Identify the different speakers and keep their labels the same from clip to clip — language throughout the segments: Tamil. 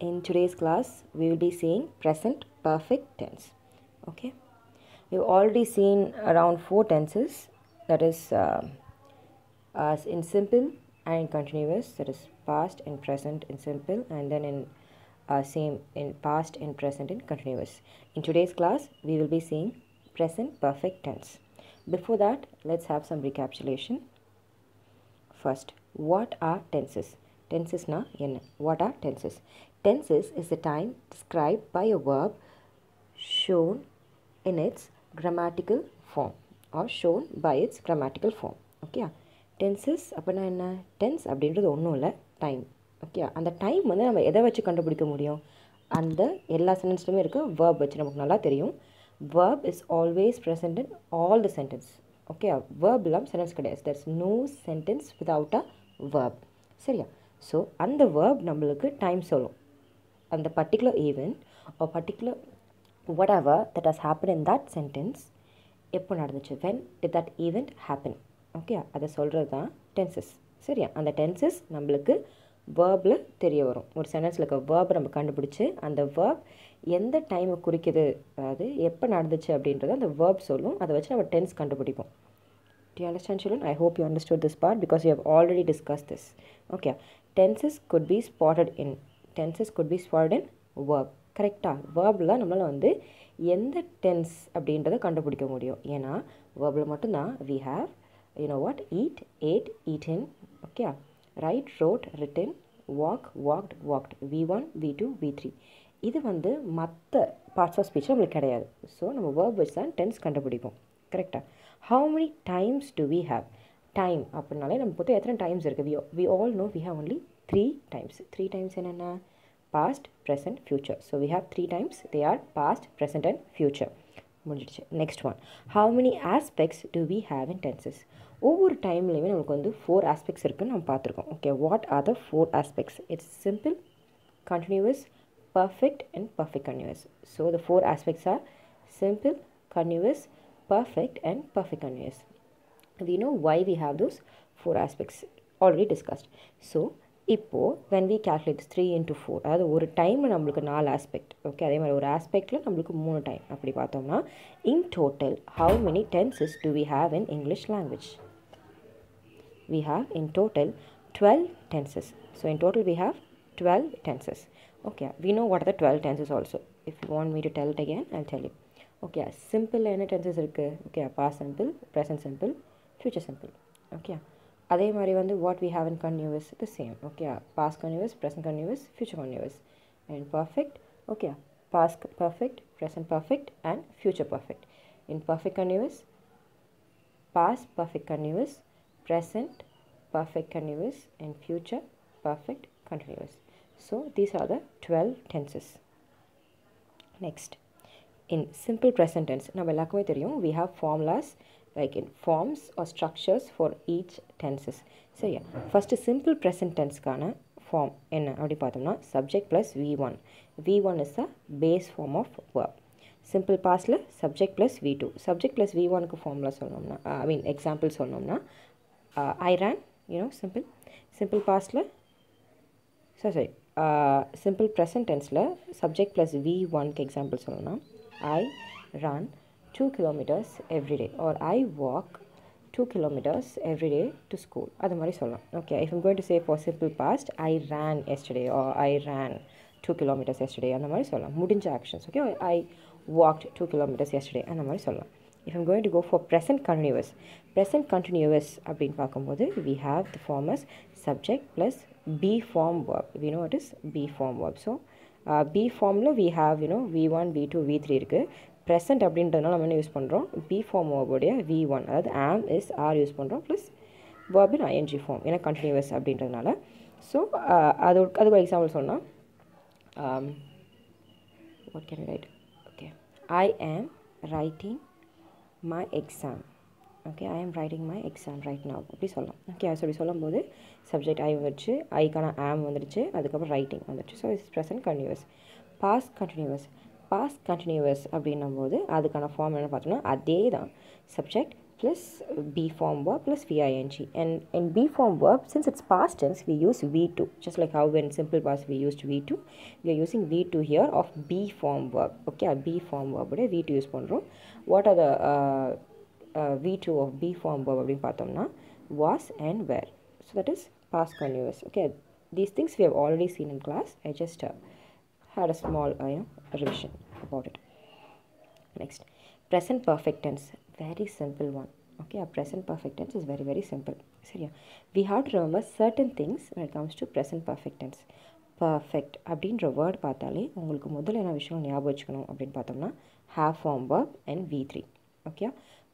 Speaker 1: In today's class, we will be seeing present perfect tense. Okay, we've already seen around four tenses that is, uh, as in simple and in continuous, that is past and present in simple, and then in uh, same in past and present in continuous. In today's class, we will be seeing present perfect tense. Before that, let's have some recapitulation. First, what are tenses? டென்சஸ்னால் என்ன what are tenses tenses is a time describe by a verb shown in its grammatical form are shown by its grammatical form okay tenses அப்படின்னா என்ன? டென்ஸ் அப்படின்றது ஒன்றும் இல்லை. டைம் ஓகே அந்த டைம் வந்து நம்ம எதை வச்சு கண்டுபிடிக்க முடியும்? அந்த எல்லா சென்டென்ஸ்லையுமே இருக்க வேர்ப் வச்சு நமக்கு நல்லா தெரியும். Verb is always present in all the sentence okay verb இல்லாமல் சென்டென்ஸ் கிடையாது. That's no sentence without a verb சரியா? ஸோ அந்த வேர்ப் நம்மளுக்கு டைம் சொல்லும். அந்த பர்டிகுலர் ஈவெண்ட் ஒரு particular whatever that has happen in that sentence எப்போ நடந்துச்சு? When did that event happen okay அதை சொல்கிறது தான் டென்சஸ் சரியா? அந்த டென்சஸ் நம்மளுக்கு வேர்பில் தெரிய வரும். ஒரு சென்டென்ஸில் இருக்க வேர்பை நம்ம கண்டுபிடிச்சி அந்த வேர்ப் எந்த டைமை குறிக்குது? அதாவது எப்போ நடந்துச்சு அப்படின்றத அந்த வேர்ப் சொல்லும். அதை வச்சு நம்ம டென்ஸ் கண்டுபிடிப்போம். Do you understand, children? I hope you understood this part because you have already discussed this. Okay. Tenses could be spotted in tenses could be spotted in verb கரெக்டாக வேர்பில் நம்மளால் வந்து எந்த டென்ஸ் அப்படின்றத கண்டுபிடிக்க முடியும். ஏன்னா வேர்பில் மட்டும்தான் we have you know what eat ate eaten okay write wrote written walk walked walked V one V two V three இது வந்து மற்ற பார்ட்ஸ் ஆஃப் ஸ்பீச் நம்மளுக்கு கிடையாது. ஸோ நம்ம வேர்ப் வச்சு தான் டென்ஸ் கண்டுபிடிப்போம். கரெக்டாக how many times do we have time அப்படின்னாலே நம்ம பொறுத்த எத்தனை டைம்ஸ் இருக்குது? We we all know we have only three times three times என்னென்ன? Past present future so we have three times they are past present and future முடிஞ்சிடுச்சு. Next one how many aspects do we have in tenses ஒவ்வொரு டைம்லேயுமே நமக்கு வந்து ஃபோர் ஆஸ்பெக்ட்ஸ் இருக்குன்னு நம்ம பார்த்துருக்கோம். Okay what are the four aspects it's simple continuous perfect and perfect continuous. So the four aspects are simple continuous perfect and perfect continuous. We know why we have those four aspects already discussed. So இப்போது when we calculate three into four அதாவது ஒரு டைமில் நம்மளுக்கு நாலு ஆஸ்பெக்ட் ஓகே அதே மாதிரி ஒரு ஆஸ்பெக்டில் நம்மளுக்கு மூணு டைம் அப்படி பார்த்தோம்னா in total how many tenses do we have in English language we have in total 12 tenses. So in total we have 12 tenses. Okay, we know what are the 12 tenses also. If you want me to tell it again, I'll tell you. Okay, simple என்ன tenses இருக்கு okay past simple, present simple, Future simple. Okay, அதே மாதிரி வந்து what we have in continuous the same. Okay, past continuous, present continuous, future continuous. And perfect, okay, past perfect, present perfect and future perfect. In perfect continuous, past perfect continuous, present perfect continuous and future perfect continuous. So these are the 12 tenses. Next, in simple present tense, நம்ம எல்லாருக்குமே தெரியும் we have formulas like in forms or structures for each tenses. சரியா ஃபஸ்ட்டு சிம்பிள் ப்ரெசன்ட் டென்ஸ்க்கான ஃபார்ம் என்ன? அப்படி பார்த்தோம்னா subject plus V one V one is the base form of verb simple பாஸில் subject plus V two subject plus V ஒனுக்கு ஃபார்முலா சொன்னோம்னா ஐ மீன் எக்ஸாம்பிள் சொன்னோம்னா I ran you know simple simple Bastille sorry sorry simple present டென்ஸில் சப்ஜெக்ட் ப்ளஸ் வி ஒன்க்கு எக்ஸாம்பிள் சொல்லணும்னா I run two kilometres everyday or I walk two kilometres everyday to school அது மாதிரி சொல்லலாம் okay if I'm going to say for simple past I ran yesterday or I ran two kilometres yesterday அந்த மாதிரி சொல்லலாம் முடிஞ்ச actions okay I walked two kilometres yesterday அந்த மாதிரி சொல்லலாம் if I'm going to go for present continuous present continuous அப்படின்னு பார்க்கும்போது we have the form as subject plus be form verb we know it is be form verb so B ஃபார்மில் we have you know V one V two V three இருக்குது present அப்படின்றதுனால நம்ம என்ன யூஸ் பண்ணுறோம் பி ஃபார்ம் வேர்புடைய வி ஒன் அதாவது ஆம் இஸ் ஆர் யூஸ் பண்ணுறோம் plus verb in ING form ஏன்னா கண்டினியூவஸ் அப்படின்றதுனால. ஸோ அது அதுக்கு ஒரு எக்ஸாம்பிள் சொன்னால் what can write okay I am writing my exam okay I am writing my exam right now அப்படி சொல்லலாம். ஓகே அப்படி சொல்லும்போது சப்ஜெக்ட் ஐ வந்துடுச்சு ஐக்கான ஆம் வந்துடுச்சு அதுக்கப்புறம் ரைட்டிங் வந்துடுச்சு so it's present continuous past continuous past continuous அப்படின்னும் போது அதுக்கான ஃபார்ம் என்ன பார்த்தோம்னா அதே தான் subject plus B form verb plus VING. And in B form verb, since it's past tense, we use V2. Just like how in simple past we used V2, we are using V2 here of B form verb. Okay, B form verb உடைய V2 use பண்ணுறோம். What are the uh, uh, V2 of B form verb அப்படின்னு பார்த்தோம்னா was and were. So that is past continuous. Okay, these things we have already seen in class. I just uh, had a small uh, you know, revision about it next present perfect tense very simple one okay our present perfect tense is very சரியா we have to remember certain things when it comes to present perfect perfect அப்படின்ற வேர்ட் பார்த்தாலே உங்களுக்கு முதல்ல என்ன விஷயம் ஞாபகம் வச்சுக்கணும் அப்படின்னு பார்த்தோம்னா have form verb and V three okay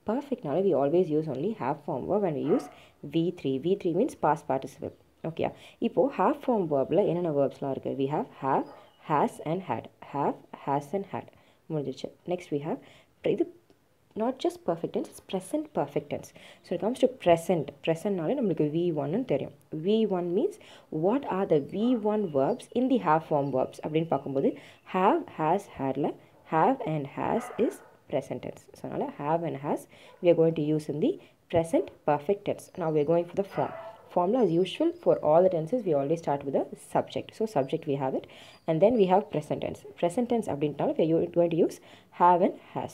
Speaker 1: பர்ஃபெக்ட்னால we always use only have form verb and use V three V three means past participle okay இப்போது ஹேவ் ஃபார்ம் வேர்பில் என்னென்ன வேர்ப்ஸ்லாம் இருக்குது we have have has and had have has and had முடிஞ்சிச்சு நெக்ஸ்ட் வி ஹேவ் இது not just perfect tense tense it's present perfect so it comes to present ப்ரெசன்ட்னாலே நம்மளுக்கு வி ஒன்னு தெரியும் V one means what are the V one verbs in the have form verbs அப்படின்னு பார்க்கும்போது ஹாவ் ஹேஸ் ஹேரில் have and has is present so அதனால் have and has we are going to use in the present perfect நான் we are going for the form formula as usual for all the tenses we always start with a subject so subject we have it and then we have present tense present tense அப்படின்ட்டாலும் we are going to use have and has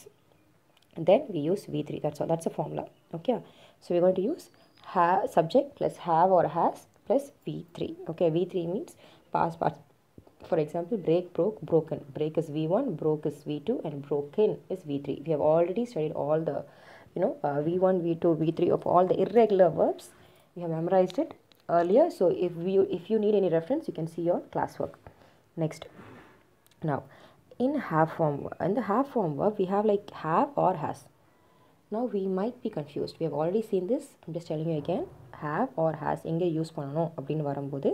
Speaker 1: then we use v3 that's all that's a formula okay so we're going to use have subject plus have or has plus v3 okay v3 means past past for example break broke broken break is v1 broke is v2 and broken is v3 we have already studied all the you know uh, v1 v2 v3 of all the irregular verbs we have memorized it earlier so if you if you need any reference you can see your classwork next now in have form in the have form verb we have like have or has now we might be confused we have already seen this i'm just telling you again have or has எங்கே யூஸ் பண்ணணும் அப்படின்னு வரும்போது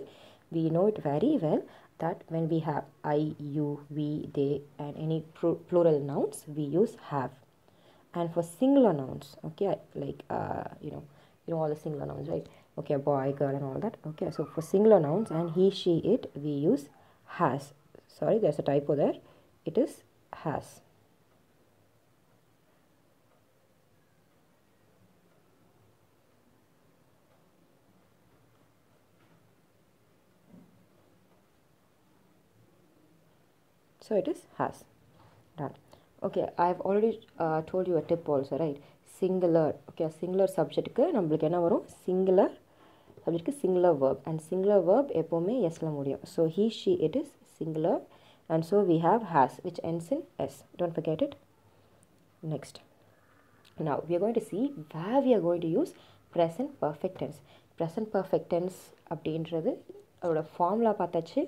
Speaker 1: we know it very well that when we have i you we they and any plural nouns we use have and for singular nouns okay like uh, you know you know all the singular nouns right okay boy girl and all that okay so for singular nouns and he she it we use has sorry there's a typo there it is has. So it is has. Done. Okay, I've already uh, told you a tip also, right? Singular okay singular சப்ஜெக்ட்டுக்கு நம்மளுக்கு என்ன வரும் சிங்குலர் சப்ஜெக்ட்டுக்கு singular verb and singular verb எப்போவுமே எஸ்ஸில் முடியும் so he she it is singular and so we have has which ends in S don't forget it next now we are going to see where we are going to use perfect tense perfect tense அப்படின்றது அதோடய ஃபார்முலா பார்த்தாச்சு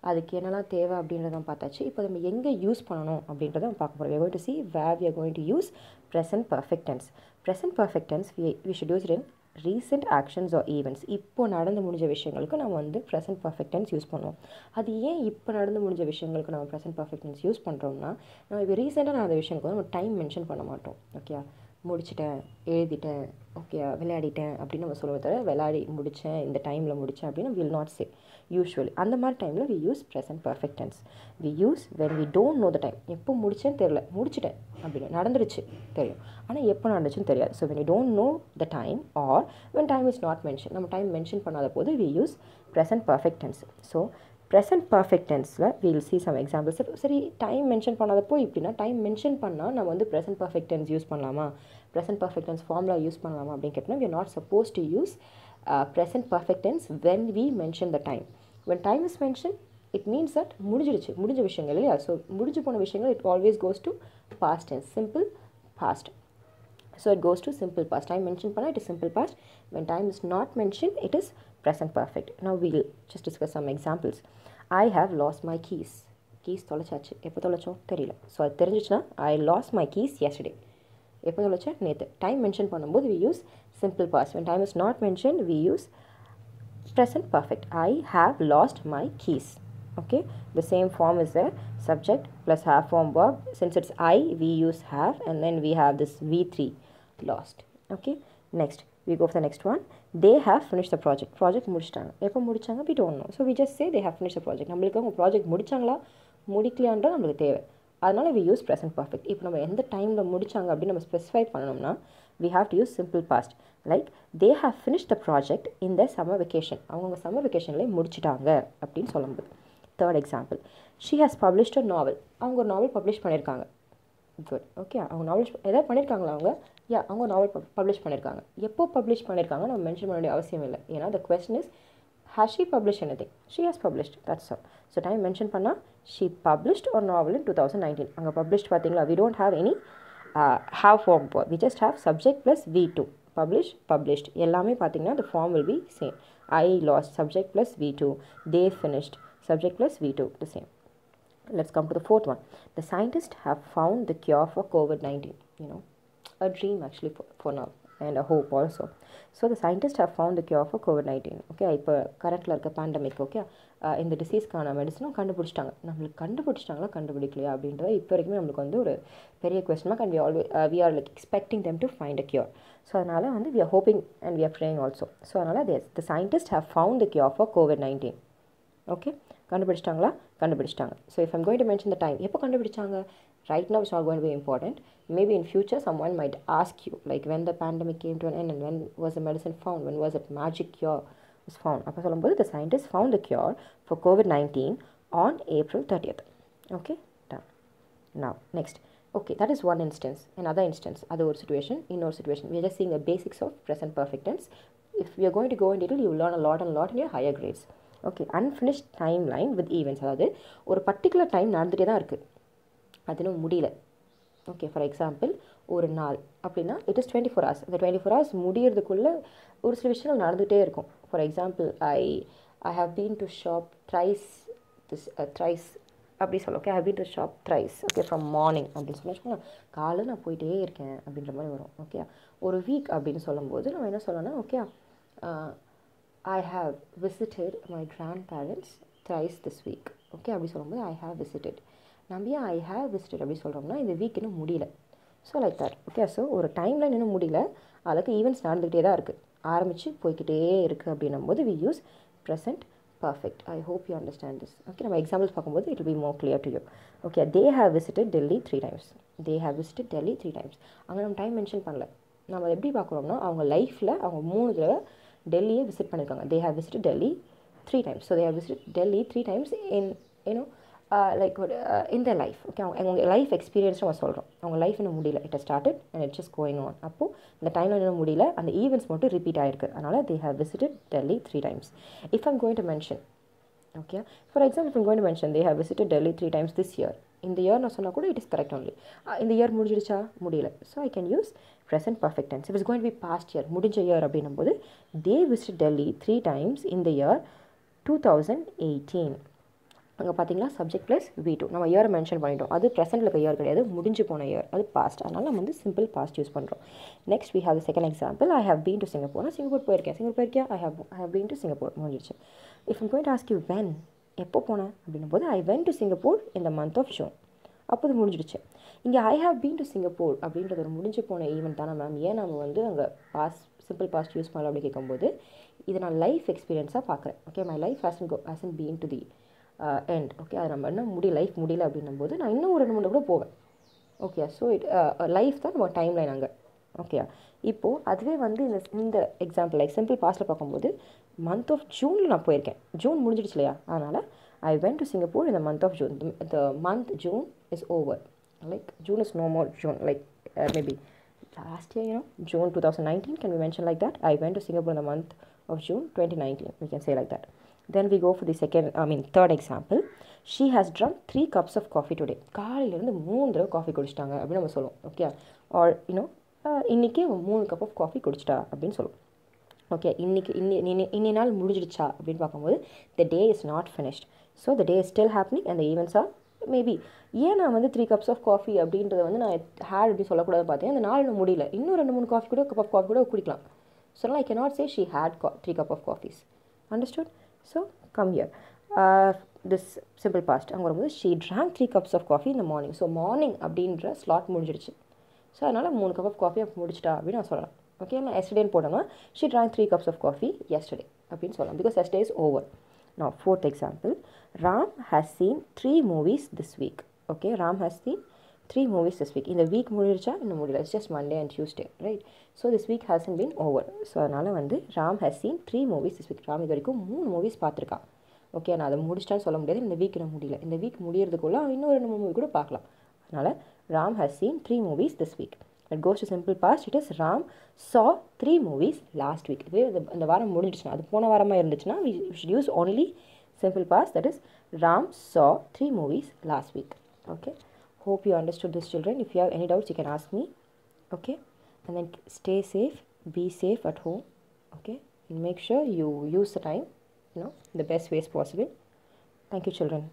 Speaker 1: அதுக்கு என்னெல்லாம் தேவை அப்படின்றத பார்த்தாச்சு இப்போ நம்ம எங்கே யூஸ் பண்ணணும் அப்படின்றத பார்க்க போகிறோம் we are going to see where we are going to use present perfect tense. Present perfect tense we, we should use it in recent actions or events இப்போ நடந்து முடிஞ்ச விஷயங்களுக்கு நம்ம வந்து ப்ரெசென்ட் பர்ஃபெக்ட் டென்ஸ் யூஸ் பண்ணுவோம். அது ஏன் இப்போ நடந்து முடிஞ்ச விஷயங்களுக்கு நம்ம ப்ரெசென்ட் பர்ஃபெக்ட் டென்ஸ் யூஸ் பண்ணுறோம்னா நம்ம இப்போ ரீசெண்டாக நடந்த விஷயங்களுக்கு வந்து நம்ம டைம் மென்ஷன் பண்ண மாட்டோம். ஓகே முடிச்சிட்டேன் எழுதிட்டேன் ஓகே விளையாடிட்டேன் அப்படின்னு நம்ம சொல்லுவோம் தவிர விளையாடி முடித்தேன் இந்த டைமில் முடித்தேன் அப்படின்னு வில் நாட் சே யூஸ்வலி அந்த மாதிரி டைமில் we use present perfect tense we use when we don't know the time எப்போ முடிச்சேன்னு தெரில முடிச்சிட்டேன் அப்படின்னு. நடந்துருச்சு. தெரியும். ஆனால் எப்போ நடந்துச்சுன்னு தெரியாது. So when you don't know the time or when time is not mention நம்ம டைம் மென்ஷன் பண்ணாத போது we use present perfect tense so present perfect டென்ஸில் will see some examples சரி டைம் மென்ஷன் பண்ணாதப்போ இப்படின்னா டைம் மென்ஷன் பண்ணால் நம்ம வந்து ப்ரெசென்ட் பர்ஃபெக்ட் டென்ஸ் யூஸ் பண்ணலாமா? Present perfect tense formula use பண்ணலாமா அப்படின்னு கேட்டோம்னா we are not suppose to use present perfect tense when we mention the time when time is mention it means that முடிஞ்சிடுச்சு முடிஞ்ச விஷயங்கள் இல்லையா ஸோ முடிஞ்சு போன விஷயங்கள் it always goes to past tense simple past so it goes to simple past time mentioned panna it is simple past when time is not mentioned it is present perfect now we'll just discuss some examples i have lost my keys keys தொலைச்சாச்சு எப்போ தொலைச்சோம் தெரியல ஸோ அது தெரிஞ்சிச்சுன்னா I lost my keys yesterday எப்போ தொலைச்சேன் நேற்று டைம் மென்ஷன் பண்ணும்போது we use simple past when time is not mentioned we use present perfect i have lost my keys okay the same form is there subject plus have form verb since it's i we use have and then we have this v3 lost okay next we go for the next one they have finished the project project முடிச்சிட்டாங்க எப்போ முடிச்சாங்க we don't know so we just say they have finished the project நம்மளுக்கு அவங்க ப்ராஜெக்ட் முடிச்சாங்களா முடிக்கலையான்ற நம்மளுக்கு தேவை அதனால் வி யூஸ் ப்ரெசன்ட் பர்ஃபெக்ட் இப்போ நம்ம எந்த டைமில் முடித்தாங்க அப்படின்னு நம்ம ஸ்பெசிஃபை பண்ணணும்னா we have to use simple past like they have finish the project இந்த சம்மர் வெக்கேஷன் அவங்கவுங்க சம்மர் வெக்கேஷன்லேயே முடிச்சிட்டாங்க அப்படின்னு சொல்லும்போது. Third example she has published a novel அவங்க ஒரு நாவல் பப்ளிஷ் பண்ணியிருக்காங்க. குட் ஓகே அவங்க நாவல் எதாவது பண்ணியிருக்காங்களா அவங்க? யா அவங்க நாவல் பப்ளிஷ் பண்ணியிருக்காங்க. எப்போ பப்ளிஷ் பண்ணியிருக்காங்க நம்ம மென்ஷன் பண்ண வேண்டிய அவசியம் இல்லை. ஏன்னா the question is has she publish any thing she has published that's all so time mention பண்ணால் ஷீ பப்ளிஷ்ட் ஒரு novel in two thousand nineteen அங்கே பப்ளிஷ்ட் பார்த்தீங்களா? We don't have any have form we just have subject plus V two publish published எல்லாமே பார்த்தீங்கன்னா the form will be same I lost subject plus V2 they finished subject plus V2 the same let's come to the fourth one the scientists have found the cure for COVID-19 you know a dream actually for, for now And a hope also. So the scientists have found the cure for COVID-19 okay இப்போ கரண்ட்டில் இருக்க பேண்டமிக் ஓகே இந்த டிசீஸ்க்கான மெடிசனும் கண்டுபிடிச்சிட்டாங்க. நம்மளுக்கு கண்டுபிடிச்சிட்டாங்களா கண்டுபிடிக்கலையா அப்படின்றத இப்போ வரைக்குமே நம்மளுக்கு வந்து ஒரு பெரிய question mark and we always we are like expecting them to find a cure so அதனால் வந்து we are hoping and we are praying also so அதனால் these the scientist have found the cure for COVID nineteen okay கண்டுபிடிச்சிட்டாங்களா? கண்டுபிடிச்சிட்டாங்க. So if I'm going to mention the time எப்போ கண்டுபிடிச்சாங்க? right now it's not going to be important maybe in future someone might ask you like when the pandemic came to an end and when was the medicine found when was it magic cure was found அப்போ சொல்லும்போது the scientists found the cure for covid-19 on april 30th okay done now next okay that is one instance another instance other ஒரு situation இன்னொரு situation we are just seeing the basics of present perfect tense if we are going to go in detail you will learn a lot and a lot in your higher grades okay unfinished timeline with events அதாவது ஒரு பர்டிகுலர் டைம் நடந்துகிட்டே தான் இருக்குது அது இன்னும் முடியல. ஓகே ஃபார் எக்ஸாம்பிள் ஒரு நாள் அப்படின்னா it is twenty four hours அந்த டுவெண்ட்டி ஃபோர் ஹவர்ஸ் முடியறதுக்குள்ளே ஒரு சில விஷயங்கள் நடந்துகிட்டே இருக்கும். For example I I have been to shop thrice this thrice அப்படி சொல்ல okay have been to shop thrice okay from morning அப்படின்னு சொல்லி வச்சுக்கோங்களேன் காலையில் நான் போயிட்டே இருக்கேன் அப்படின்ற மாதிரி வரும் ஓகே ஒரு வீக் அப்படின்னு சொல்லும்போது நம்ம என்ன சொல்லணும் okay I have visited my grandparents thrice this week okay அப்படி சொல்லும்போது ஐ ஹாவ் விசிட்டட் நம்ம ஏன் ஐ ஹேவ் விசிட்டட் அப்படி சொல்கிறோம்னா இந்த வீக் இன்னும் முடியல. So like that okay so ஒரு டைமில் இன்னும் முடியல. அதுக்கு ஈவெண்ட்ஸ் நடந்துக்கிட்டே தான் இருக்குது ஆரம்பித்து போய்கிட்டே இருக்குது அப்படின்னும் போது we use present perfect I hope you understand this okay நம்ம எக்ஸாம்பிள்ஸ் பார்க்கும்போது it be more clear to you okay they have visited Delhi three times they have visited Delhi three times அங்கே நம்ம டைம் மென்ஷன் பண்ணல. நம்ம எப்படி பார்க்குறோம்னா அவங்க லைஃப்பில் அவங்க மூணு தடவை டெல்லியை விசிட் பண்ணியிருக்காங்க. They have visited Delhi three times so they have visit Delhi three times in you know like ஒரு இந்த லைஃப் ஓகே அவங்க அவங்க லைஃப் எக்ஸ்பீரியன்ஸும் நம்ம சொல்கிறோம் அவங்க லைஃப் இன்னும் முடியல. It started and it just going on அப்போது இந்த டைமில் இன்னும் முடியல. அந்த ஈவெண்ட்ஸ் மட்டும் ரிப்பீட் ஆகிருக்கு அதனால் they have visited Delhi three times if I'm going to mention okay for example if going to mention they have visited Delhi three times this year இந்த இயர் நான் சொன்னால் கூட இட் இஸ் கரெக்ட் ஒன்லி இந்த இயர் முடிஞ்சிடுச்சா? முடியல. So I can use present perfect tense it is going be past year முடிஞ்ச இயர் அப்படின்னும் போது they visit Delhi three times இந்த இயர் டூ தௌசண்ட் எயிட்டீன் அங்கே பார்த்தீங்கன்னா சப்ஜெக்ட் ப்ளஸ் வி டூ நம்ம இயரை மென்ஷன் பண்ணிட்டோம். அது ப்ரெசென்ட்டில் இருக்க இயர் கிடையாது. முடிஞ்சு போன இயர் அது பாஸ்ட் அதனால் நம்ம வந்து சிம்பிள் பாஸ்ட் யூஸ் பண்ணுறோம் next we have second example I have been to Singapore நான் சிங்கப்பூர் போயிருக்கேன். சிங்கப்பூர் போயிருக்கேன் I have I have been to Singapore. முடிஞ்சிச்சு if I'm going ask you when எப்போ போனேன் அப்படின்னும் போது ஐ வென் டு சிங்கப்பூர் இந்த மந்த் ஆஃப் ஜூன் அப்போ இது முடிஞ்சிடுச்சு இங்கே I have been to Singapore அப்படின்றது ஒரு முடிஞ்சு போன ஈவெண்ட் தானே மேம் ஏன் நம்ம வந்து அங்கே பாஸ் சிம்பிள் பாஸ்ட் யூஸ் பண்ணலாம் அப்படி கேட்கும்போது இதை நான் லைஃப் எக்ஸ்பீரியன்ஸாக பார்க்குறேன் okay my life hasn't go hasn't been to the end okay அது நம்ம இன்னும் முடிய லைஃப் முடியல அப்படின்னும் போது நான் இன்னும் ஒரு ரெண்டு மூணு கூட போவேன். ஓகே ஸோ இட் லைஃப் தான் நம்ம டைம் லைன் அங்கே ஓகே இப்போது அதுவே வந்து இந்த இந்த எக்ஸாம்பிள் லைக் சிம்பிள் பாஸ்ட்டில் பார்க்கும்போது மந்த் ஆஃப் ஜூனில் நான் போயிருக்கேன். ஜூன் முடிஞ்சிடுச்சு இல்லையா? அதனால் ஐ வென்ட் டு சிங்கப்பூர் இந்த month of June the month June is over like June is no more June like maybe last year you know June two thousand nineteen can we mention like that I went to Singapore இந்த month of June twenty nineteen we can say like that then we go for the second I mean third example she has drunk three cups of coffee today காலையிலேருந்து மூணு தடவை காஃபி குடிச்சிட்டாங்க அப்படின்னு நம்ம சொல்லுவோம் ஓகே ஆர் யூனோ இன்றைக்கே மூணு கப் ஆஃப் காஃபி குடிச்சிட்டா அப்படின்னு சொல்லுவோம் ஓகே இன்றைக்கி இன்னி இன்னி நாள் முடிஞ்சிடுச்சா அப்படின்னு பார்க்கும்போது the day is not finished so the day is still happening அந்த ஈவெண்ட்ஸ் ஆர் மேபி ஏன் நான் வந்து த்ரீ கப்ஸ் ஆஃப் காஃபி அப்படின்றத வந்து நான் ஹேட் அப்படின்னு சொல்லக்கூடாது பார்த்தேன். அந்த நாள் முடியல. இன்னும் ரெண்டு மூணு காஃபி கூட கப் ஆஃப் காஃபி கூட குடிக்கலாம். So I cannot say she had கா three cup of coffees understood so come here this simple past அங்கே வரும்போது she drank three cups of coffee இந்த மார்னிங் ஸோ மார்னிங் அப்படின்ற ஸ்லாட் முடிஞ்சிடுச்சு. ஸோ அதனால் மூணு கப் ஆஃப் காஃபி முடிச்சிட்டா அப்படின்னு நான் சொல்லலாம். ஓகே நான் எஸ்டேன்னு போட்டோம்னா she drank three cups of coffee yesterday அப்படின்னு சொல்லலாம். பிகாஸ் எஸ்டே இஸ் ஓவர் நான் fourth example Ram has seen three movies this week okay Ram has seen three movies this week இந்த வீக் முடிஞ்சிச்சா இன்னும் முடியல. It's just Monday and Tuesday right so this week hasn't been over so அதனால் வந்து Ram has seen three movies this week Ram இது வரைக்கும் மூணு மூவிஸ் பார்த்துருக்கான் ஓகே நான் அதை முடிச்சிட்டான்னு சொல்ல முடியாது. இந்த வீக் இன்னும் முடியல. இந்த வீக் முடியறதுக்குள்ளே இன்னும் ரெண்டு மூவி கூட பார்க்கலாம். அதனால் Ram has seen three movies this week it goes to simple past it is Ram saw three movies last week இது இந்த வாரம் முடிஞ்சிச்சுன்னா அது போன வாரமாக இருந்துச்சுன்னா we should use only simple past that is Ram saw three movies last week okay hope you understood this children. If you have any doubts you can ask me okay? And then stay safe be safe at home okay? And make sure you use the time you know the best ways possible. Thank you children